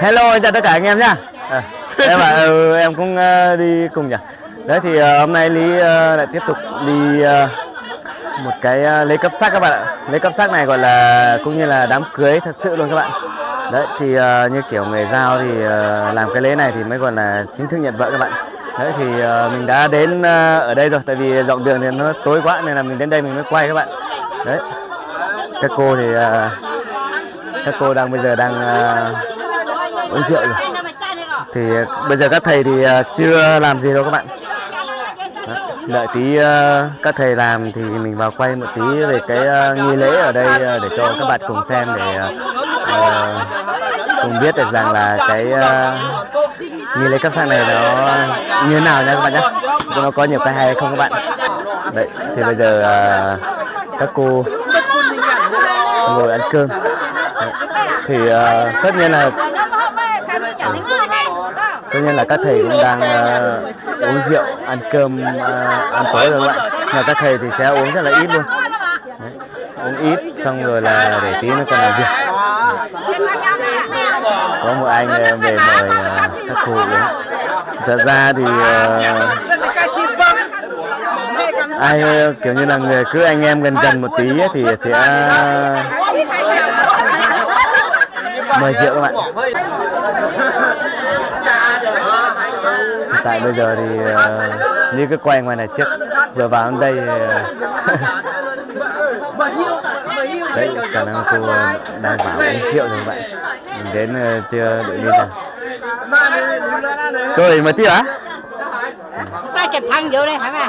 Hello chào tất cả anh em nhá. À, em bảo ừ, em cũng uh, đi cùng nhỉ. Đấy thì uh, hôm nay Lý uh, lại tiếp tục đi uh, một cái uh, lễ cấp sắc các bạn ạ. Lễ cấp sắc này gọi là cũng như là đám cưới thật sự luôn các bạn. Đấy thì uh, như kiểu người giao thì uh, làm cái lễ này thì mới gọi là chính thức nhận vợ các bạn. Đấy thì uh, mình đã đến uh, ở đây rồi tại vì dọc đường thì nó tối quá nên là mình đến đây mình mới quay các bạn. Đấy. Các cô thì uh, các cô đang bây giờ đang uh, uống rượu rồi. Thì ờ, bây giờ các thầy thì ờ, chưa làm gì đâu các bạn. Đợi tí ờ, các thầy làm thì mình vào quay một tí về cái nghi lễ ở đây để cho các bạn cùng xem để cùng biết được rằng là cái nghi lễ cấp sang này nó như thế nào nha các bạn nhé nó có nhiều cái hay không các bạn đấy thì bây giờ các cô ngồi ăn cơm. Đấy. thì tất nhiên là tất nhiên là các thầy cũng đang uh, uống rượu ăn cơm uh, ăn tối rồi các bạn nhà các thầy thì sẽ uống rất là ít luôn. Đấy. uống ít xong rồi là để tí nó còn làm việc. Có một anh ờ, về mời uh, các cô uống thật ra thì uh, ai kiểu như là người cứ anh em gần gần một tí ấy, thì sẽ mời rượu các bạn. Tại bây giờ thì uh, như cái quay ngoài này trước vừa vào đến đây ờ, đấy khả năng cô đang bảo uống rượu rồi vậy. Mình đến uh, chưa đợi đi rồi tôi mà tiêu á ta chặt thăng vô đây hả mày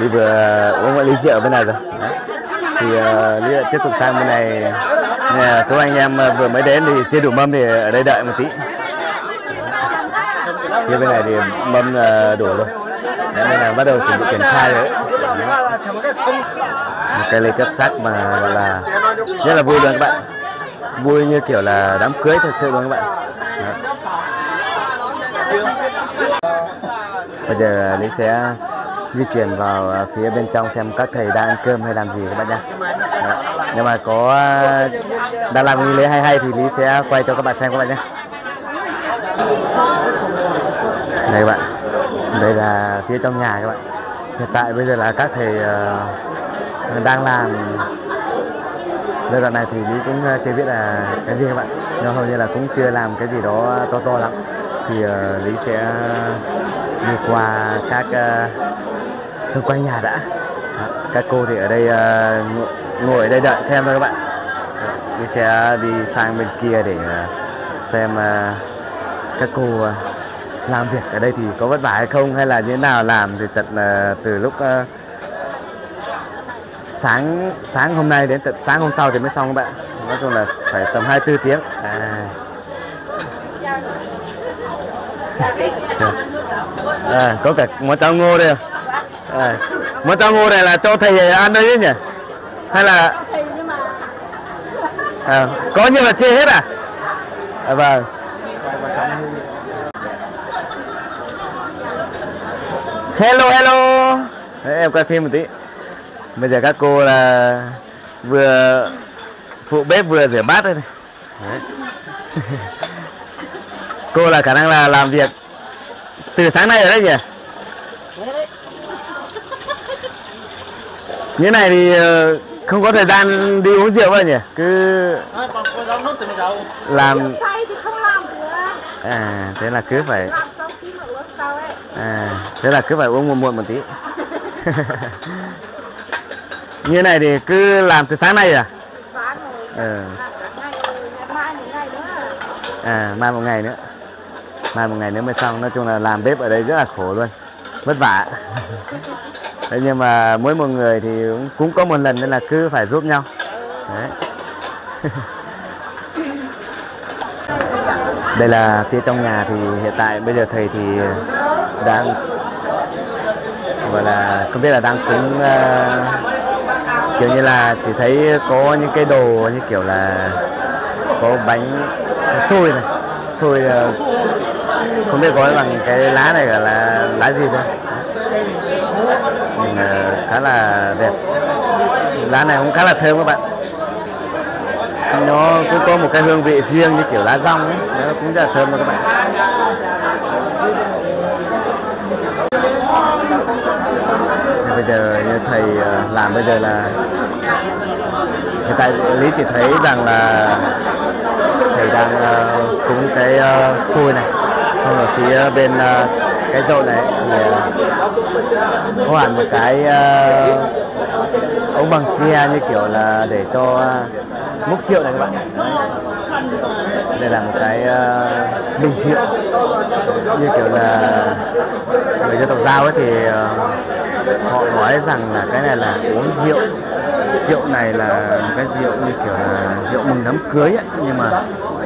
Lý vừa uống một ly rượu bên này rồi. Đấy. thì uh, Lý lại tiếp tục sang bên này. Nè, chỗ anh em ờ, vừa mới đến thì chưa đủ mâm thì ở đây đợi một tí. Phía bên này thì mâm uh, đủ rồi. Đấy, nên là bắt đầu chuẩn bị kiểm tra rồi một cái lễ cấp sắc mà gọi là rất là vui luôn các bạn. Vui như kiểu là đám cưới thật sự luôn các bạn. Bây giờ Lý sẽ di chuyển vào à, phía bên trong xem các thầy đang ăn cơm hay làm gì các bạn nhé. Dạ. Nhưng mà có à, đang làm nghi lễ hay hay thì Lý sẽ quay cho các bạn xem các bạn nhé. Đây các bạn. Đây là phía trong nhà các bạn. Hiện tại bây giờ là các thầy uh, đang làm. Giai đoạn này thì Lý cũng chưa biết là cái gì các bạn. Nhưng hầu như là cũng chưa làm cái gì đó to to lắm. Thì uh, Lý sẽ đi qua các uh, xung quanh nhà đã. Đó, các cô thì ở đây uh, ngồi- ở đây đợi xem thôi các bạn. Dạ, Đó, sẽ đi sang bên kia để uh, xem uh, các cô uh, làm việc ở đây thì có vất vả hay không hay là như thế nào làm thì tận uh, từ lúc uh, sáng sáng hôm nay đến tận sáng hôm sau thì mới xong các bạn. Nói chung là phải tầm 24 tiếng. À. À, có cả món cháo ngô đây à. à. món cháo ngô này là cho thầy ăn đấy chứ nhỉ hay là à, có nhưng mà chia hết à, à vâng hello hello Đấy, em quay phim một tí bây giờ các cô là vừa phụ bếp vừa rửa bát đây này Đấy. cô là khả năng là làm việc từ sáng nay rồi đấy nhỉ như này thì ờ, không có thời gian đi uống rượu bao nhỉ? Cứ làm à thế là cứ phải à thế là cứ phải uống muộn muộn một tí. Như này thì cứ làm từ sáng nay à? Nữa. À mai một ngày nữa mai một ngày nữa mới xong. Nói chung là làm bếp ở đây rất là khổ luôn. Vất vả. Thế nhưng mà mỗi một người thì cũng, có một lần nên là cứ phải giúp nhau. Đấy. Đây là phía trong nhà thì hiện tại bây giờ thầy thì đang gọi là không biết là đang cúng ờ, kiểu như là chỉ thấy có những cái đồ như kiểu là có bánh xôi này xôi ờ, không biết gói bằng cái lá này là lá gì thôi nhìn ờ, khá là đẹp. Lá này cũng khá là thơm các bạn. Nó cũng có một cái hương vị riêng như kiểu lá rong ấy. Nó cũng rất là thơm các bạn. Bây giờ như thầy ờ, làm bây giờ là hiện tại lý chỉ thấy rằng là thầy đang ờ, cúng cái xôi này xong rồi phía bên uh, cái dậu này thì uh, có hẳn một cái uh, ống bằng tre như kiểu là để cho uh, múc rượu này các bạn. Đây là một cái uh, bình rượu. Như kiểu là người dân tộc giao ấy thì uh, họ nói rằng là cái này là uống rượu. Rượu này là một cái rượu như kiểu là rượu mừng đám cưới ấy. nhưng mà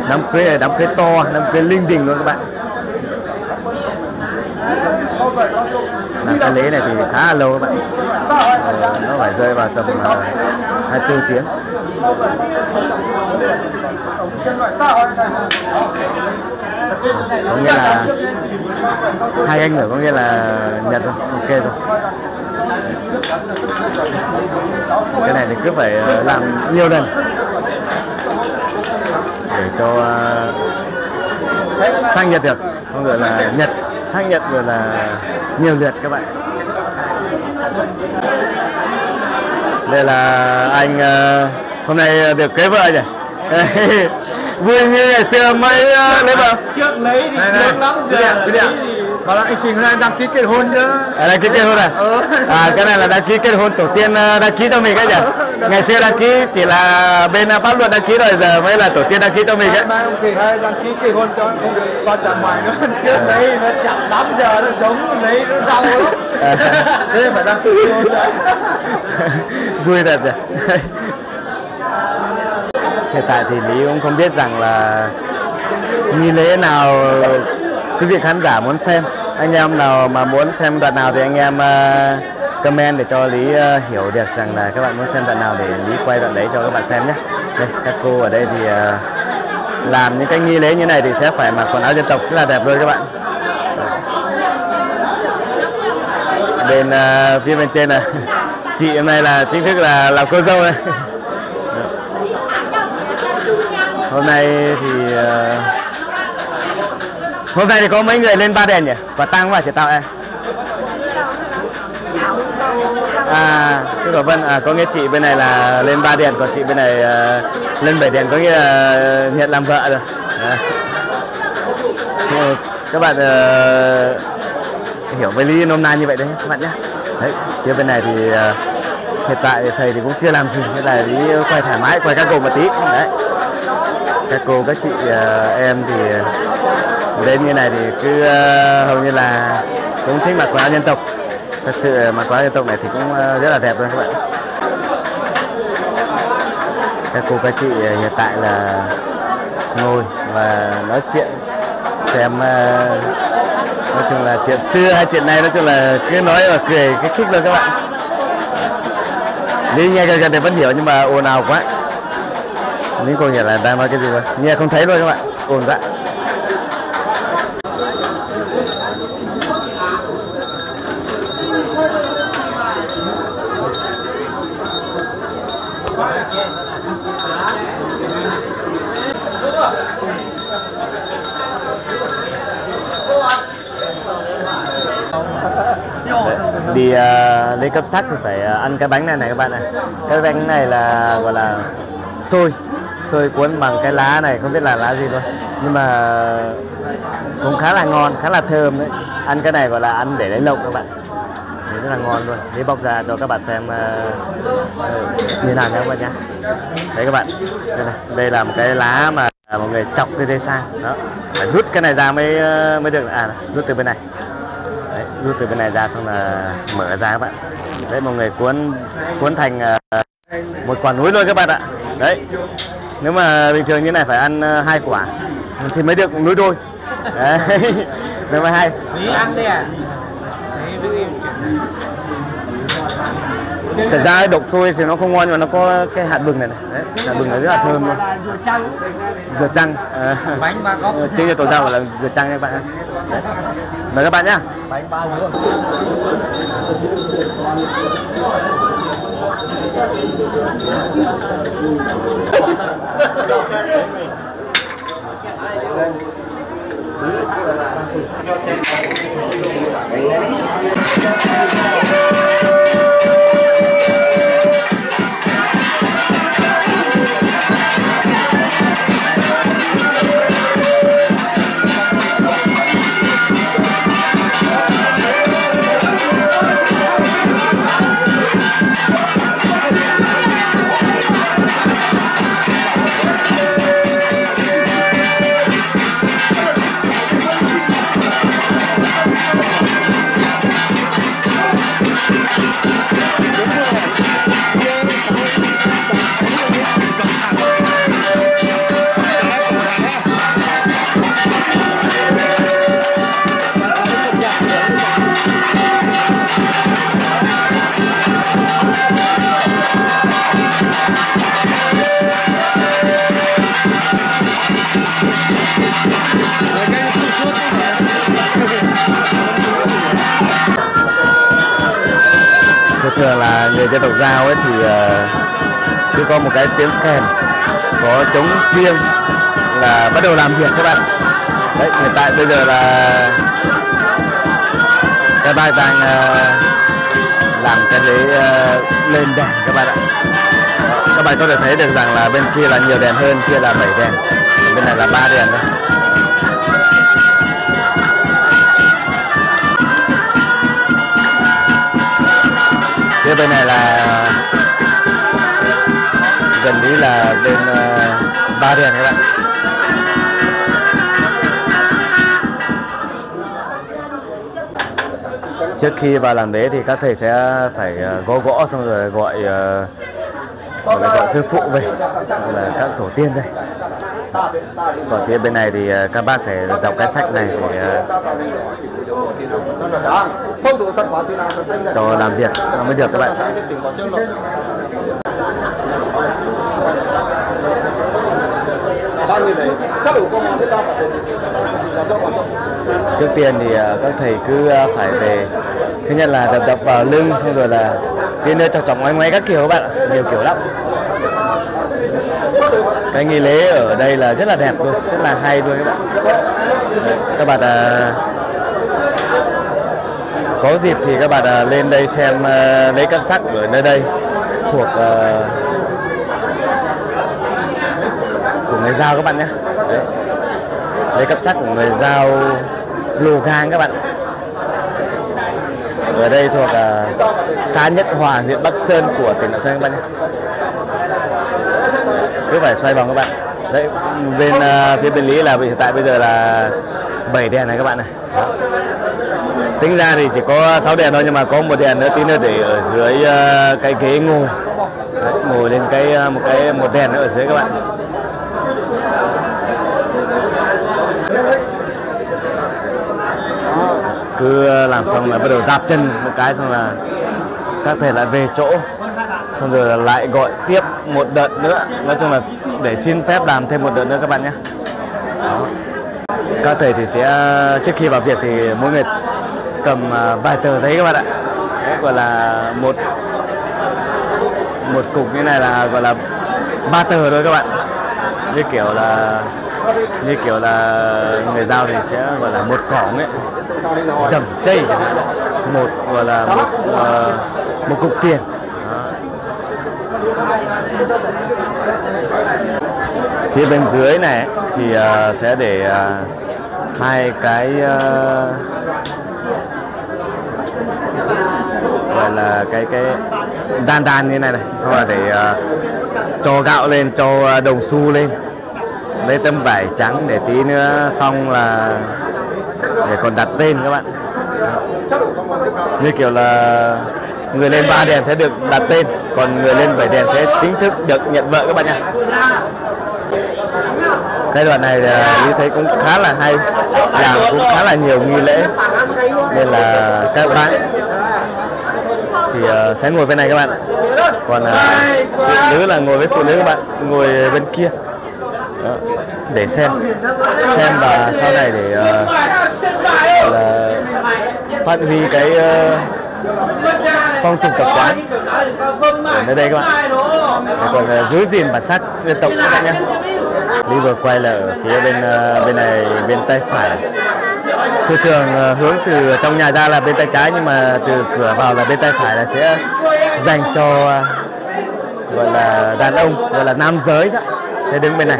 đám cưới là đám cưới to đám cưới linh đình luôn các bạn. Làm cái lễ này thì khá là lâu các bạn. Ờ, nó phải rơi vào tầm ờ, uh, 24 tiếng. Có nghĩa là hai anh nữa có nghĩa là nhật rồi ok rồi. Cái này thì cứ phải ờ, làm nhiều lần. Để cho ờ, sang nhật được. Xong rồi là nhật. Sang nhật rồi là nhiều lượt các bạn. Đây là anh ờ, hôm nay được cưới vợ nhỉ? Vui như ngày xưa mới ờ, lấy vợ. Trước lấy thì sướng lắm cái giờ điện, cái điện. Bảo là anh Trình hôm nay đăng ký kết hôn chứ À, đăng ký kết hôn à? Ừ. À cái này là đăng ký kết hôn tổ tiên ờ, đăng ký cho mình cái nhỉ? Ngày xưa đăng ký chỉ là bên ờ, pháp luật đăng ký rồi giờ mới là tổ tiên đăng ký cho mình ấy. Mai ông Trình hay đăng ký kết hôn cho ông con chọn ngoài nữa trước lấy nó chậm lắm giờ nó giống lấy nó đau lắm À. Thế phải đăng ký kết hôn đấy Vui thật nhỉ? Hiện tại thì Lý cũng không biết rằng là nghi lễ nào quý vị khán giả muốn xem. Anh em nào mà muốn xem đoạn nào thì anh em uh, comment để cho Lý uh, hiểu được rằng là các bạn muốn xem đoạn nào để Lý quay đoạn đấy cho các bạn xem nhé. Đây, các cô ở đây thì uh, làm những cái nghi lễ như này thì sẽ phải mặc quần áo dân tộc rất là đẹp luôn các bạn. Bên uh, phía bên trên là chị hôm nay là chính thức là làm cô dâu này. Hôm nay thì uh, hôm nay thì có mấy người lên ba đèn nhỉ? và tăng và chị Tạo em. À, tức là Vân, à, có nghĩa chị bên này là lên ba đèn, còn chị bên này ờ, lên bảy đèn có nghĩa là nhận làm vợ rồi. À. Các bạn ờ, hiểu với lý nôm na như vậy đấy các bạn nhé. Đấy, phía bên này thì ờ, hiện tại thầy thì cũng chưa làm gì, hiện tại lý quay thoải mái, quay các cô một tí. Đấy các cô các chị ờ, em thì đến như này thì cứ ờ, hầu như là cũng thích mặc quần áo dân tộc. Thật sự mặc quần áo dân tộc này thì cũng ờ, rất là đẹp luôn các bạn. Các cô, các chị ờ, hiện tại là ngồi và nói chuyện, xem nói chung là chuyện xưa hay chuyện này nói chung là cứ nói và cười cái khích luôn các bạn. Lý nghe gần gần thì vẫn hiểu nhưng mà ồn ào quá. Những cô hiểu là đang nói cái gì vậy nghe không thấy luôn các bạn, ồn quá. Đi à, uh, lấy cấp sắc thì phải à, ăn cái bánh này này các bạn này. Cái bánh này là gọi là xôi. Xôi cuốn bằng cái lá này không biết là lá gì thôi. Nhưng mà cũng khá là ngon khá là thơm đấy. Ăn cái này gọi là ăn để lấy lộc các bạn. Thì rất là ngon luôn. Đi bóc ra cho các bạn xem uh, ờ, như nào nhé các bạn nhé đấy các bạn. Đây, này. đây là một cái lá mà mọi người chọc từ đây sang. Đó. Phải rút cái này ra mới mới được. À rút từ bên này rút từ bên này ra xong là mở ra các bạn đấy mọi người cuốn cuốn thành ờ, một quả núi luôn các bạn ạ đấy nếu mà bình thường như này phải ăn ờ, hai quả thì mới được núi đôi đấy nếu mà hai ăn đi à? Thật ra độc xôi thì nó không ngon nhưng mà nó có cái hạt bừng này này đấy, hạt bừng này rất là thơm luôn dừa chăng à, Bánh ba góc. tiếng cho tổ ra gọi là dừa nha các bạn Đấy. Mời các bạn nhá Bánh ba dương. thường người dân tộc giao ấy thì ờ, cứ có một cái tiếng kèn, có trống riêng là bắt đầu làm việc các bạn. Đấy, hiện tại bây giờ là các bạn đang ờ, làm cái đấy ờ, lên đèn các bạn ạ. Các bạn có thể thấy được rằng là bên kia là nhiều đèn hơn, kia là bảy đèn, bên này là ba đèn thôi. Phía bên này là gần như là bên ờ, ba đèn các bạn. Trước khi vào làm đế thì các thầy sẽ phải ờ, gõ gõ xong rồi gọi gọi, gọi sư phụ về là các tổ tiên đây còn phía bên này thì à, các bác phải đọc cái sách này để à, cho làm việc. Nó mới được các bạn. Trước tiên thì à, các thầy cứ phải về. Thứ nhất là đập đập vào lưng, xong rồi là cái nơi chọc chọc ngoái ngoáy các kiểu các bạn nhiều kiểu lắm cái nghi lễ ở đây là rất là đẹp luôn rất là hay luôn các bạn. Đấy, các bạn à, có dịp thì các bạn à, lên đây xem à, lễ cân sắc ở nơi đây thuộc à, của người giao các bạn nhé. Đấy. lễ cấp sắc của người giao lù gang các bạn. Ở đây thuộc à, xã Nhất Hòa huyện Bắc Sơn của tỉnh Lạng Sơn các bạn nhé cứ phải xoay vòng các bạn. Đấy bên à, phía bên lý là hiện tại bây giờ là 7 đèn này các bạn này. Đó. tính ra thì chỉ có 6 đèn thôi nhưng mà có một đèn nữa tí nữa để ở dưới à, cái ghế ngồi. Đấy, ngồi lên cái à, một cái một đèn nữa ở dưới các bạn. Cứ làm xong là bắt đầu đạp chân một cái xong là các thầy lại về chỗ xong rồi là lại gọi tiếp một đợt nữa. Nói chung là để xin phép làm thêm một đợt nữa các bạn nhé. Các thầy thì sẽ trước khi vào việc thì mỗi người cầm à, vài tờ giấy các bạn ạ. Gọi là một một cục như này là gọi là ba tờ thôi các bạn. Như kiểu là như kiểu là người giao thì sẽ gọi là một cỏng ấy. Dầm chây một gọi là một uh, một cục tiền phía bên dưới này thì ờ, sẽ để ờ, hai cái ờ, gọi là cái cái đan đan như này này. Xong rồi để cho gạo lên, cho đồng xu lên. Lấy tấm vải trắng để tí nữa xong là để còn đặt tên các bạn. Như kiểu là người lên ba đèn sẽ được đặt tên còn người lên bảy đèn sẽ chính thức được nhận vợ các bạn nha cái đoạn này là như thấy cũng khá là hay làm cũng khá là nhiều nghi lễ nên là các bạn thì uh, sẽ ngồi bên này các bạn. Còn uh, phụ nữ là ngồi với phụ nữ các bạn ngồi bên kia. Đó, để xem xem và sau này để uh, là phát huy cái uh, phong tục tập quán ở đây các bạn để còn uh, giữ gìn bản sắc dân tộc các bạn nhé Lý vừa quay là ở phía bên uh, bên này bên tay phải thường thường uh, hướng từ trong nhà ra là bên tay trái nhưng mà từ cửa vào là bên tay phải là sẽ dành cho uh, gọi là đàn ông gọi là nam giới đó sẽ đứng bên này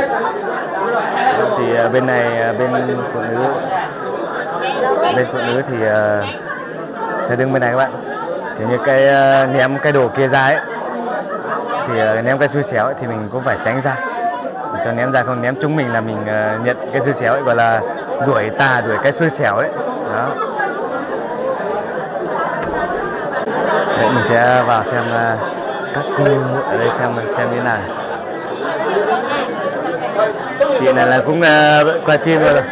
thì uh, bên này uh, bên phụ nữ bên phụ nữ thì uh, sẽ đứng bên này các bạn kiểu như cái uh, ném cái đồ kia ra ấy thì uh, ném cái xui xéo ấy, thì mình cũng phải tránh ra. Để cho ném ra không ném trúng mình là mình uh, nhận cái xui xéo ấy gọi là đuổi tà đuổi cái xui xẻo ấy. Đó. Đấy, mình sẽ vào xem uh, các cô ở đây xem xem như thế nào. Chị này là cũng uh, quay phim rồi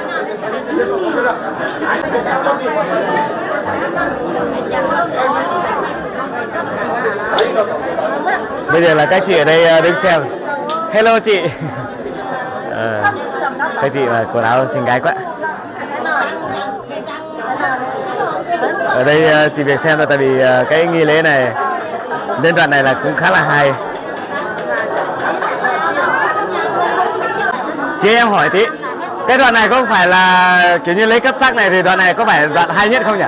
bây giờ là các chị ở đây ờ, đứng xem. Hello chị. À, các chị mà quần áo xinh gái quá. Ở đây ờ, chị việc xem là tại vì cái nghi lễ này đến đoạn này là cũng khá là hay. Chị em hỏi tí cái đoạn này có phải là kiểu như lấy cấp sắc này thì đoạn này có phải đoạn hay nhất không nhỉ?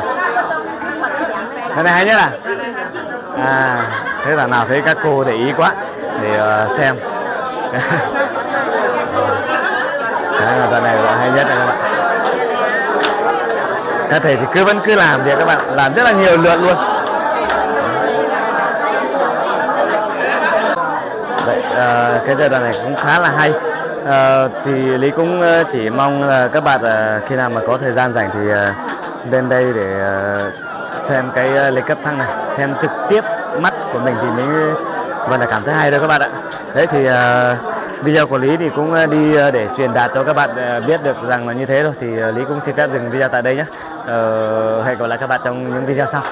Đoạn này hay nhất à? À thế là nào thấy các cô để ý quá để uh, ờ, xem. Đấy là đoạn này là hay nhất này các bạn. Các thầy thì cứ vẫn cứ làm việc các bạn làm rất là nhiều lượt luôn. Vậy, à, cái giai đoạn này cũng khá là hay. À, thì lý cũng chỉ mong là các bạn à, khi nào mà có thời gian rảnh thì à, lên đây để à, xem cái ờ, lịch cấp xăng này xem trực tiếp mắt của mình thì mới vẫn là cảm thấy hay đâu các bạn ạ. Đấy thì uh, video của Lý thì cũng ờ, đi uh, để truyền đạt cho các bạn uh, biết được rằng là như thế rồi thì uh, Lý cũng xin phép dừng video tại đây nhé uh, hẹn gặp lại các bạn trong những video sau.